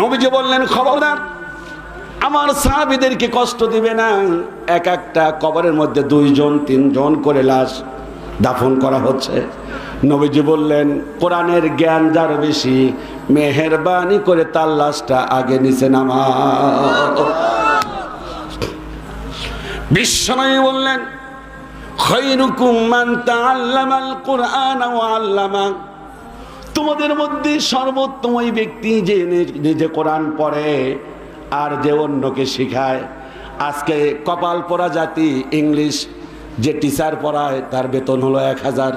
নবীজি বললেন, খবরদার, আমার সাহাবিদেরকে কষ্ট দিবে না। এক একটা কবরের মধ্যে দুইজন, তিনজন করে লাশ দাফন করা হচ্ছে। নবীজি বললেন, কোরআনের জ্ঞান যার বেশি, মেহেরবানি করে তার লাশটা আগে নিচে নামা বিশ্বনবী বললেন, খৈরুকুম মান তাআল্লামাল কুরআন ওয়া আল্লামা। তোমাদের মধ্যে সর্বোত্তম ওই ব্যক্তি যে নিজে কোরআন পড়ে আর যে অন্যকে শিখায়। আজকে কপাল পড়া জাতি ইংলিশ, যে টিচার পড়ায় তার বেতন হলো এক হাজার।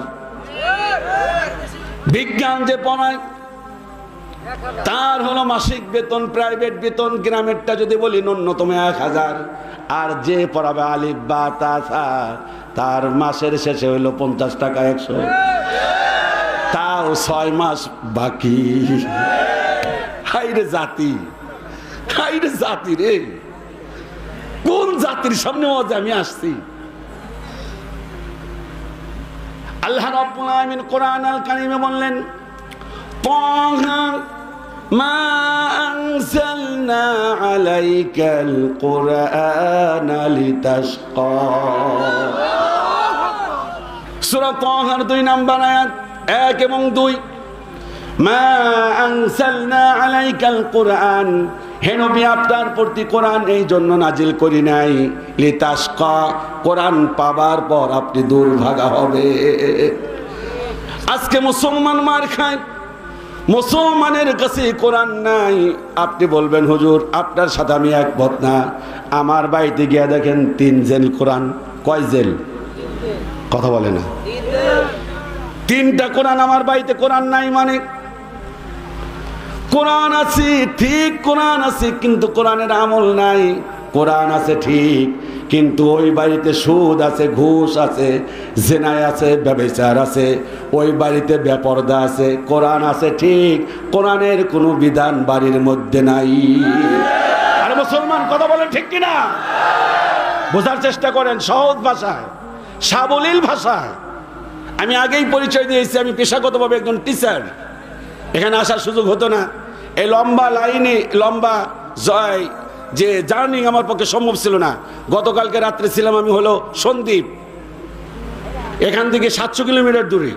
বিজ্ঞান যে পড়ায়, তার হলো মাসিক বেতন, প্রাইভেট বেতন, গ্রামেরটা যদি বলি ন্যূনতম এক হাজার। আর যে পড়াবে আলিফ, বা তার মাসের শেষে হইল পঞ্চাশ টাকা একশো। আরও ছয় মাস বাকি। হাইরে জাতি হাইরে জাতি রে। কোন জাতির সামনে আজ আমি আসছি? আল্লাহ রাব্বুল আমিন কোরআন আল কারিমে বললেন দুই নাম্বার আয়াত। এক এবং দুই। প্রতি এই জন্য নাজিল করি নাই। পাবার পর আপনি দুর্ভাগা হবে। আজকে মুসলমান মার খায়। মুসলমানের কাছে কোরআন নাই। আপনি বলবেন, হুজুর, আপনার সাথে আমি একমত না। আমার বাড়িতে গিয়ে দেখেন, তিন জেল কোরআন। কয় জেল? কথা বলে না। তিনটা কোরআন আমার বাড়িতে কোরআন নাই মানে। কোরআন আছে, ঠিক কোরআন আছে, কিন্তু কোরআনের আমল নাই। কোরআন আছে, ঠিক, কিন্তু ওই বাড়িতে সুদ আছে, ঘুষ আছে, জেনায় আছে, ব্যবচার আছে, ওই বাড়িতে বেপর্দা আছে, কোরআন আছে, ঠিক, কোরআনের কোনো বিধান বাড়ির মধ্যে নাই। আর মুসলমান, কথা বলেন ঠিক কিনা? বোঝার চেষ্টা করেন, সহজ ভাষায়, সাবলীল ভাষায়। আমি আগেই পরিচয় দিয়েছি, আমি পেশাগতভাবে একজন টিচার এখানে আসার সুযোগ হতো না। এই লম্বা লাইনে, লম্বা জয়, যে জার্নি আমার পক্ষে সম্ভব ছিল না। গতকালকে রাত্রে ছিলাম আমি হলো সন্দীপ। এখান থেকে সাতশো কিলোমিটার দূরে,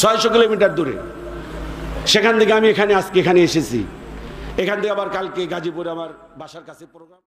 ছয়শো কিলোমিটার দূরে। সেখান থেকে আমি এখানে আজকে এখানে এসেছি। এখান থেকে আবার কালকে গাজীপুরে আমার বাসার কাছে প্রোগ্রাম